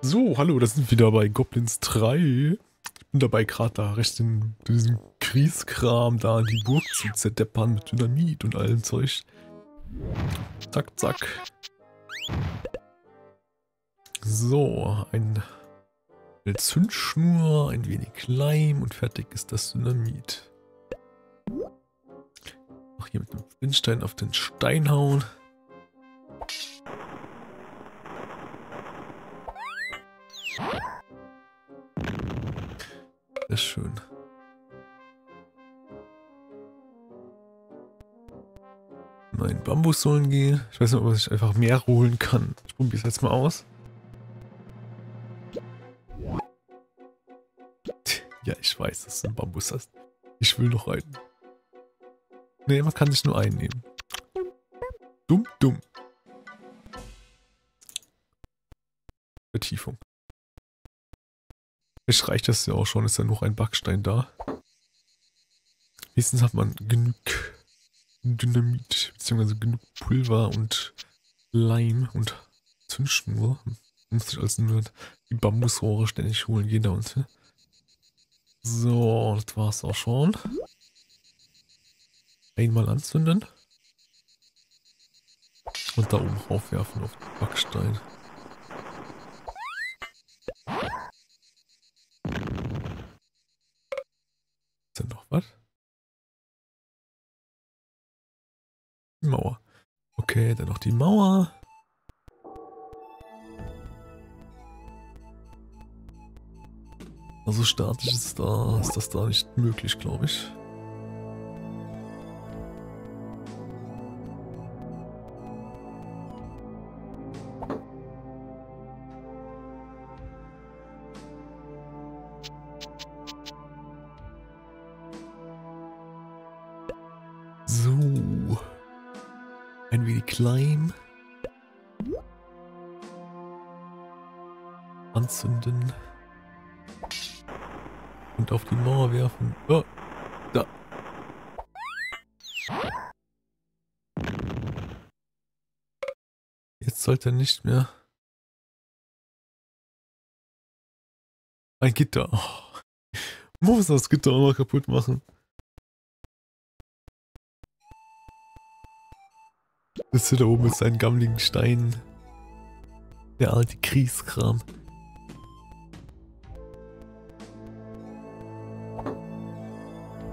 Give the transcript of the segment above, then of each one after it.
So, hallo, das sind wieder bei Goblins 3. Ich bin dabei, gerade da rechts in diesem Kriegskram da die Burg zu zerdeppern mit Dynamit und allem Zeug. Zack, zack. So, ein, eine Zündschnur, ein wenig Leim und fertig ist das Dynamit. Noch hier mit dem Flintstein auf den Stein hauen. Sehr schön. Mein Bambus sollen gehen. Ich weiß nicht, ob ich einfach mehr holen kann. Ich probiere es jetzt mal aus. Ja, ich weiß, dass du einen Bambus hast. Ich will noch einen. Nee, man kann sich nur einen nehmen. Dumm, dumm. Vertiefung. Vielleicht reicht das ja auch schon, ist ja noch ein Backstein da. Wenigstens hat man genug Dynamit, beziehungsweise genug Pulver und Leim und Zündschnur. Muss ich also nur die Bambusrohre ständig holen da unten. So, das war's auch schon. Einmal anzünden. Und da oben raufwerfen auf den Backstein. Denn noch was? Die Mauer. Okay, dann noch die Mauer. Also statisch ist, da, ist das da nicht möglich, glaube ich. Jetzt sollte nicht mehr. Ein Gitter. Oh. Muss das Gitter auch noch kaputt machen. Das hier da oben ist ein gammeligen Stein. Der alte Kriegskram.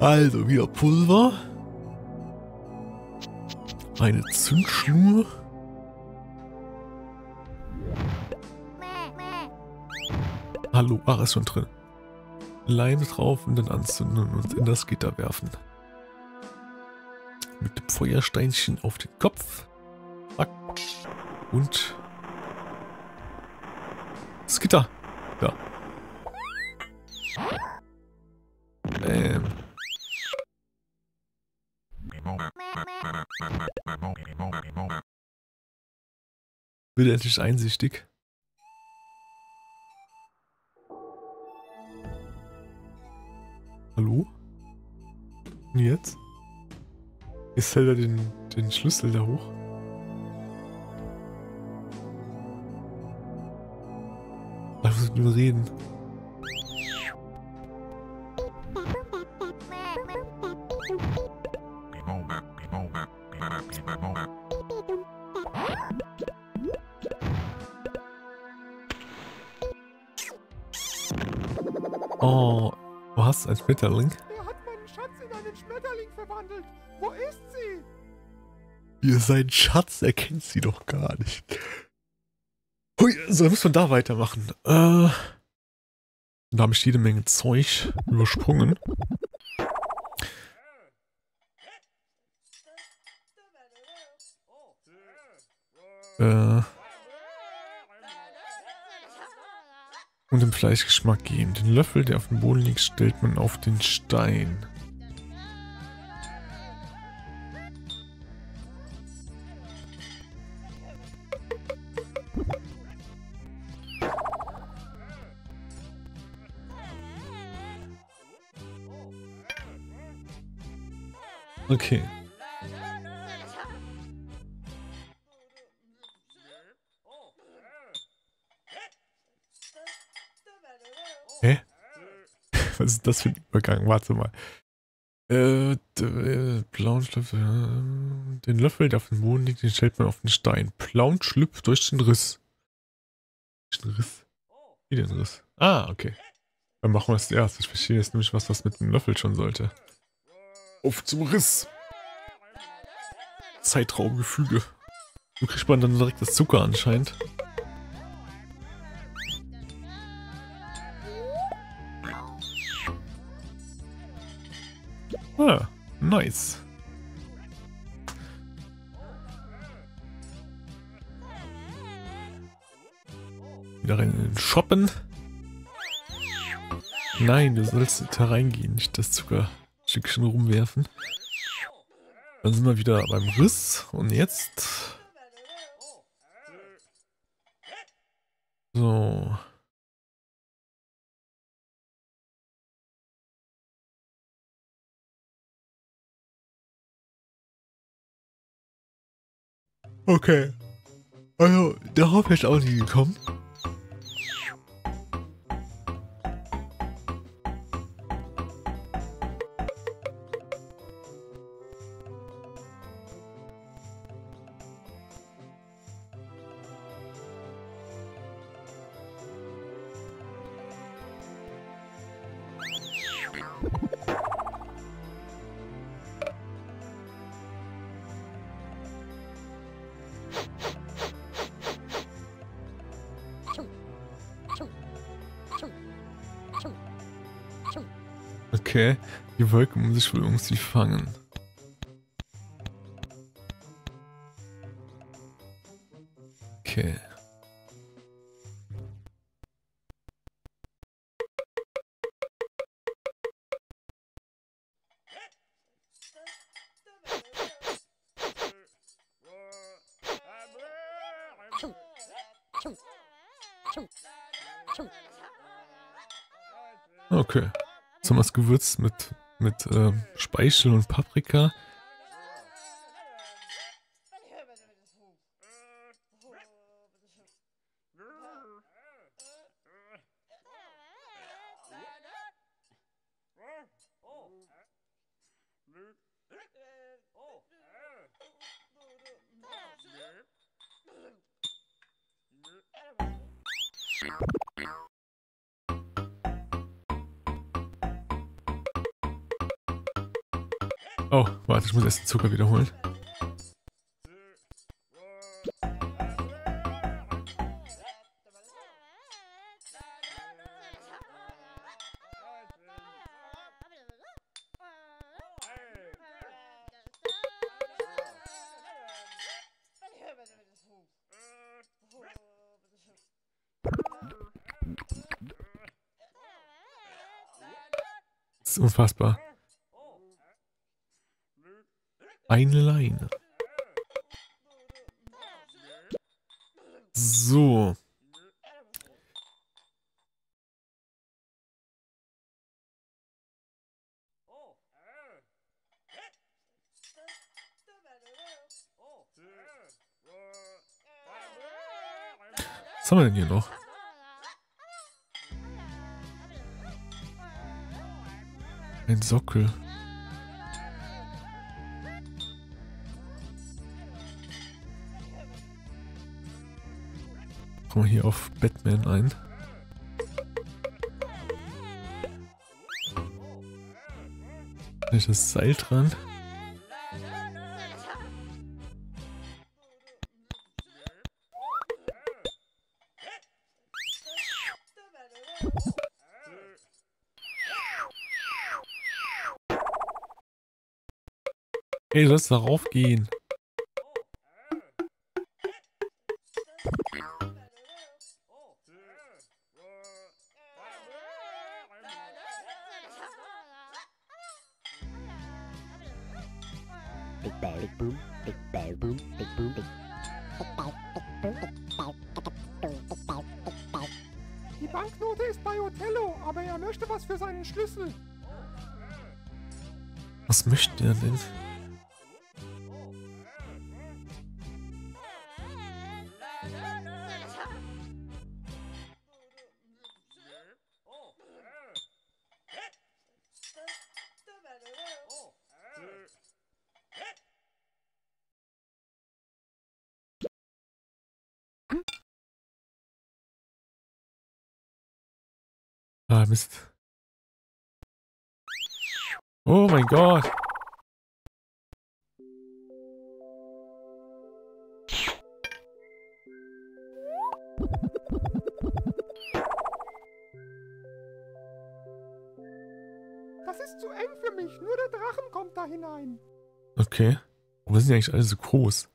Also wieder Pulver. Eine Zündschnur. Hallo, ach, ist schon drin. Leim drauf und dann anzünden und in das Gitter werfen. Mit dem Feuersteinchen auf den Kopf. Und das Gitter. Ja. Ähm. Wird endlich einsichtig. Hält er den, den Schlüssel da hoch. Da muss ich nur reden. Oh, hast ein Schmetterling. Ihr seinen Schatz erkennt sie doch gar nicht. Hui, so, dann muss man da weitermachen. Äh, da habe ich jede Menge Zeug übersprungen. Äh, und dem Fleischgeschmack geben. Den Löffel, der auf dem Boden liegt, stellt man auf den Stein. Okay. Hä? Was ist das für ein Übergang? Warte mal. Äh, äh blauen Schlüpf, ähm, den Löffel, der auf dem Boden liegt, den stellt man auf den Stein. Blauen Schlüpf durch den Riss. Durch den Riss? Wie den Riss? Ah, okay. Dann machen wir es erst. Ich verstehe jetzt nämlich, was das mit dem Löffel schon sollte. Auf zum Riss! Zeitraumgefüge. Du kriegst man dann direkt das Zucker anscheinend. Ah, nice. Wieder rein in den Shoppen. Nein, du sollst da reingehen, nicht das Zuckerstückchen rumwerfen. Dann sind wir wieder beim Riss und jetzt... So. Okay. Also, darauf wäre ich auch nie gekommen. Okay, die Wolke muss ich wohl irgendwie fangen. Okay. Jetzt haben wir es gewürzt mit, mit äh, Speichel und Paprika. Muss erst den Zucker wiederholen. Das ist unfassbar. Eine Leine. So. Was haben wir denn hier noch? Ein Sockel. Wir hier auf Batman ein. Ist das Seil dran. Du sollst darauf gehen. Big bang, big boom, big bang, boom, big boom, big. Die Banknote ist bei Othello, aber er möchte was für seinen Schlüssel. Was möchte er denn? Mist. Oh mein Gott. Das ist zu eng für mich. Nur der Drachen kommt da hinein. Okay. Warum sind die eigentlich alle so groß?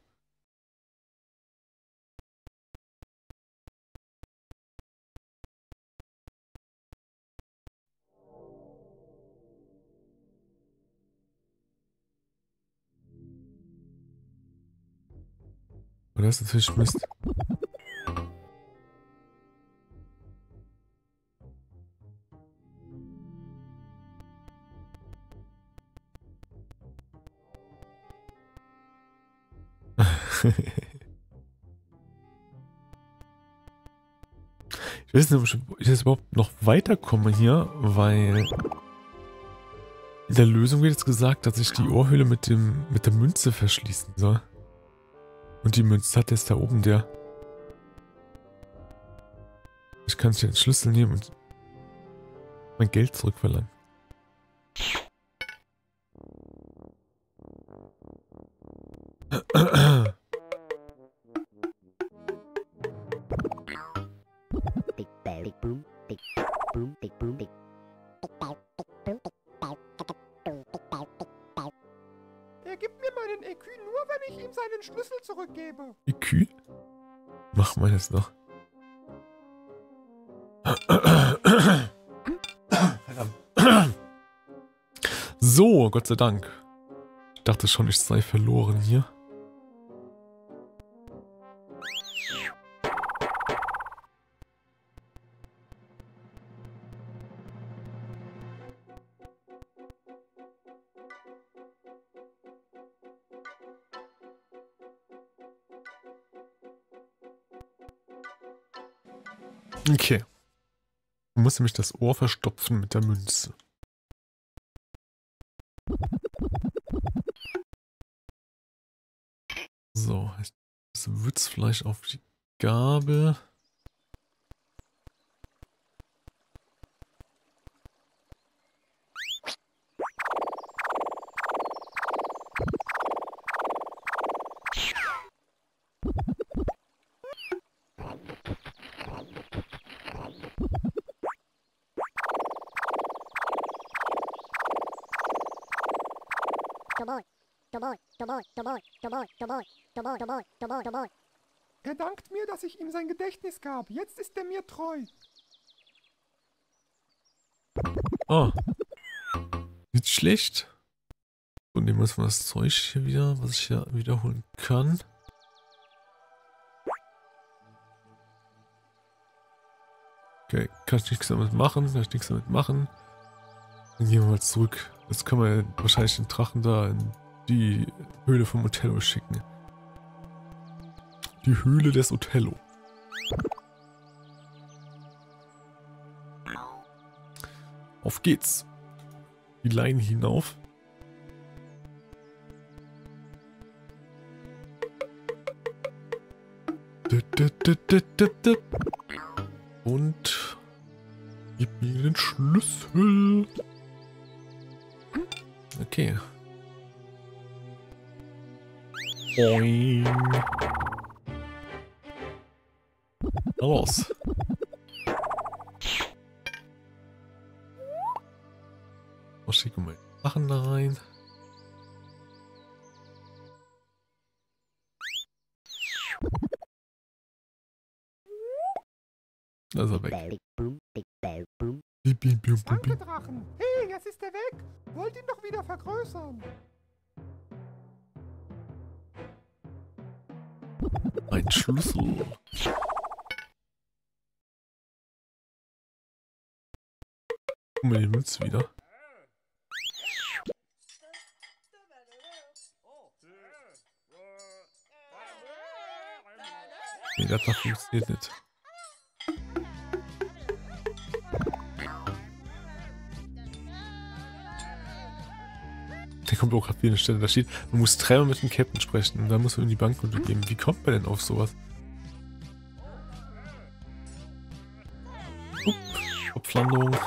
Das ist natürlich Mist. Ich weiß nicht, ob ich jetzt überhaupt noch weiterkomme hier, weil in der Lösung wird jetzt gesagt, dass ich die Ohrhöhle mit, dem, mit der Münze verschließen soll. Und die Münze hat jetzt da oben der. Ich kann sich den Schlüssel nehmen und mein Geld zurückverlangen. EQ nur, wenn ich ihm seinen Schlüssel zurückgebe. Kühe? Machen wir das noch. So, Gott sei Dank. Ich dachte schon, ich sei verloren hier. Ich muss nämlich das Ohr verstopfen mit der Münze. So, das Würzfleisch auf die Gabel. Er dankt mir, dass ich ihm sein Gedächtnis gab. Jetzt ist er mir treu. Oh. Nicht schlecht. Und nehmen wir jetzt mal das Zeug hier wieder, was ich hier wiederholen kann. Okay, kann ich nichts damit machen, kann ich nichts damit machen. Dann gehen wir mal zurück. Jetzt können wir wahrscheinlich den Drachen da in die Höhle vom Othello schicken. Die Höhle des Othello. Auf geht's. Die Leine hinauf. Und gib mir den Schlüssel. Okay. Boing. Na los. Was schicken wir Sachen da rein? Da ist er weg. Danke. Drachen. Hey, jetzt ist er weg. Wollt ihn doch wieder vergrößern. Ein Schlüssel. Guck mal die Mütze wieder. Nee, das da funktioniert nicht. Der kommt auch gerade wieder eine Stelle. Da steht, man muss dreimal mit dem Captain sprechen und dann muss man in die Bank untergeben. Wie kommt man denn auf sowas? Upp. Kopflandung.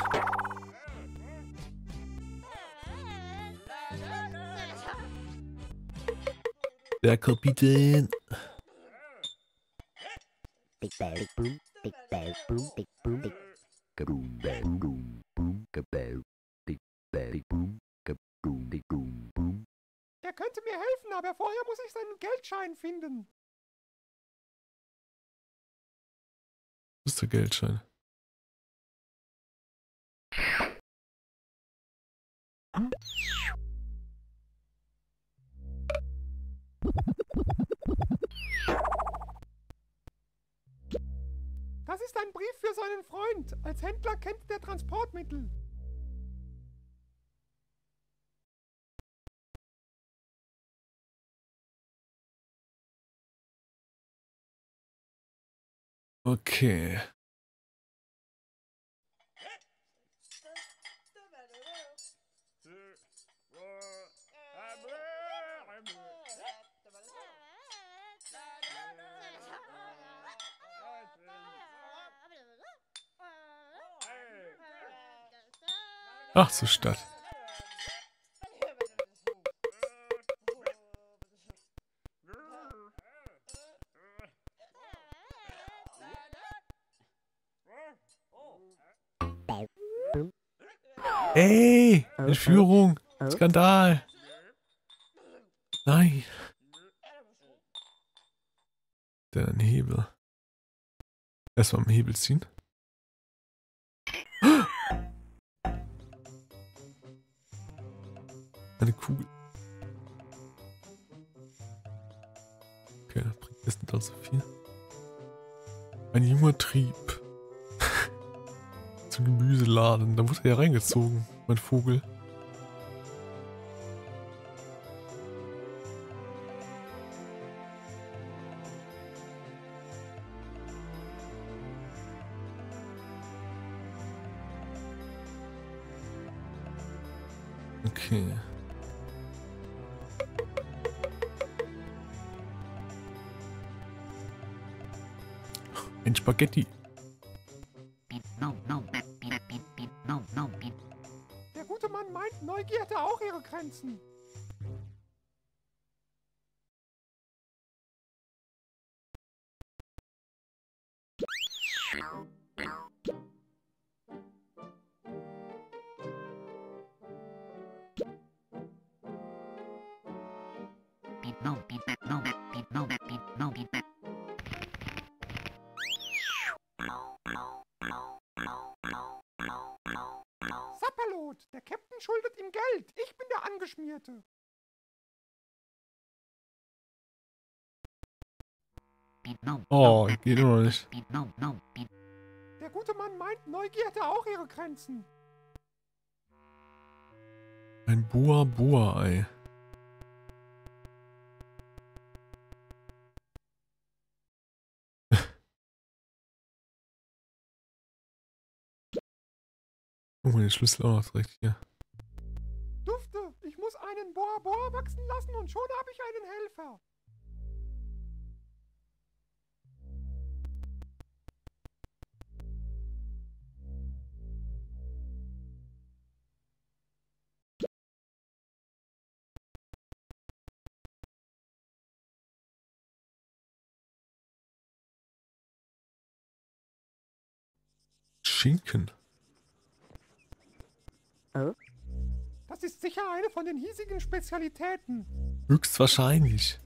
Der Kapitän. Big belly boom, big belly boom, big boom, big boom, muss ich seinen Geldschein finden. Das ist der Geldschein. Das ist ein Brief für seinen Freund. Als Händler kennt der Transportmittel. Okay. Ach, zur Stadt. Ey, Entführung. Skandal. Nein. Der ein Hebel. Erstmal am Hebel ziehen. Eine Kugel. Okay, das bringt jetzt nicht allzu viel. Ein junger Trieb. Zum Gemüseladen. Da wurde er ja reingezogen, mein Vogel. Okay. Ein Spaghetti. Sapperlot, der Captain schuldet ihm Geld. Ich bin der Angeschmierte. Oh, geht immer noch nicht. Der gute Mann meint, Neugier hätte auch ihre Grenzen. Ein Boa Oh, den Schlüssel auch noch direkt hier. Dufte, ich muss einen Boa Boa wachsen lassen und schon habe ich einen Helfer. Schinken. Das ist sicher eine von den hiesigen Spezialitäten. Höchstwahrscheinlich.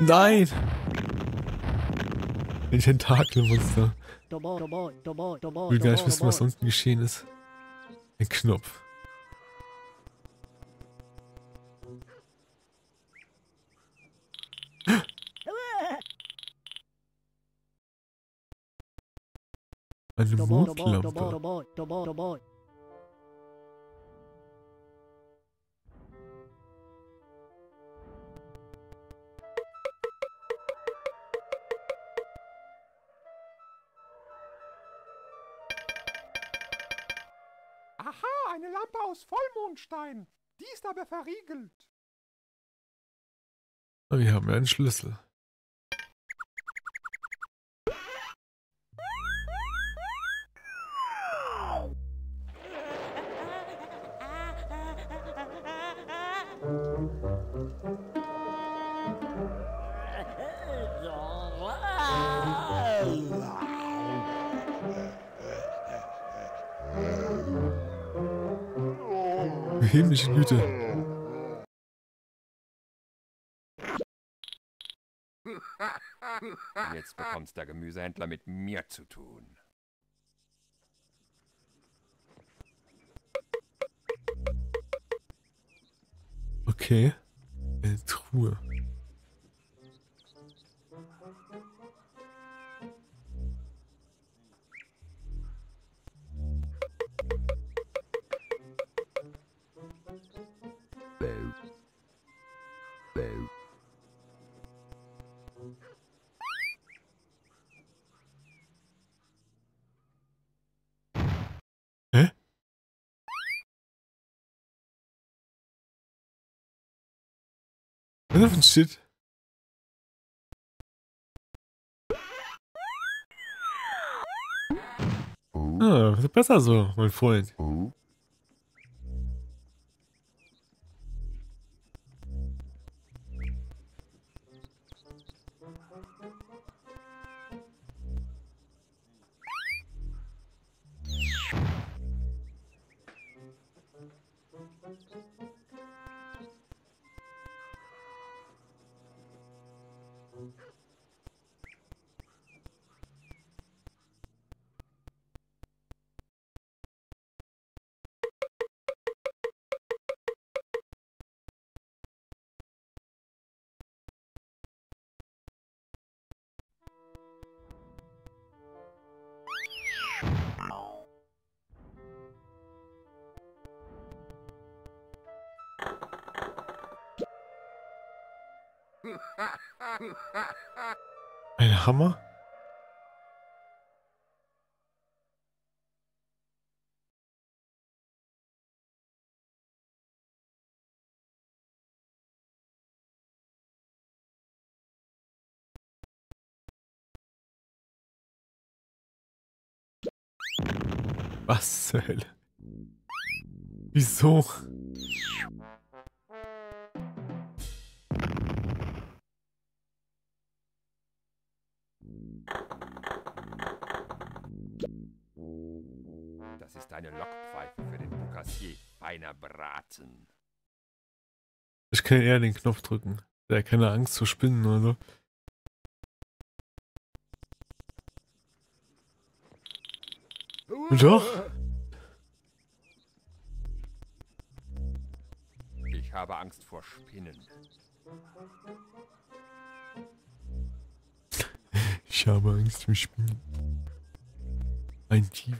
Nein! Ein Tentakelmonster. Ich will gar nicht wissen, was unten geschehen ist. Ein Knopf. Eine Mondlampe. Aha, eine Lampe aus Vollmondstein. Die ist aber verriegelt. Wir haben einen Schlüssel. Himmlische Güte. Jetzt bekommt's der Gemüsehändler mit mir zu tun. Okay. Eine Truhe. Was ist das für ein Shit? Ah, ist besser so, mein Freund. Ein Hammer? Was zur Hölle? Wieso? Das ist eine Lockpfeife für den Boucassier. Feiner Braten. Ich kann eher den Knopf drücken. Der hat keine Angst zu spinnen oder so. Doch. Ich habe Angst vor Spinnen. Ich habe Angst vor Spinnen. Ein Tief.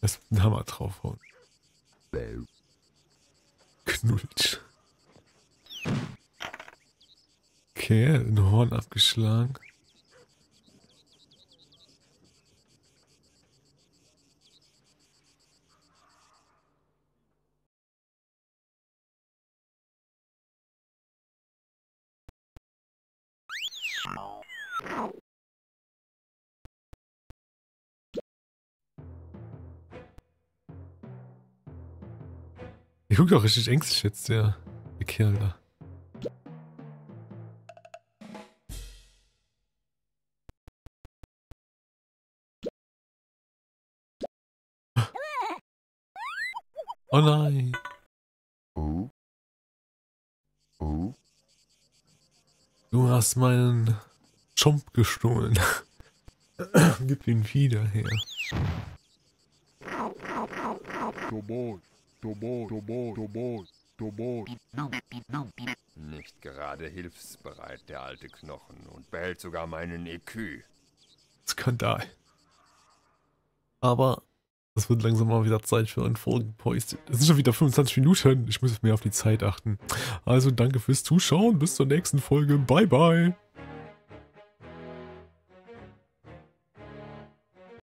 Lass einen Hammer draufhauen. Knullt. Okay, ein Horn abgeschlagen. Der guckt auch richtig ängstlich jetzt, der, der Kerl da. Oh nein. Ooh. Ooh. Du hast meinen Chomp gestohlen. Gib ihn wieder her. Nicht gerade hilfsbereit, der alte Knochen, und behält sogar meinen EQ. Skandal. Aber es wird langsam mal wieder Zeit für einen Folgenpost. Es sind schon wieder 25 Minuten. Ich muss mehr auf die Zeit achten. Also danke fürs Zuschauen. Bis zur nächsten Folge. Bye, bye.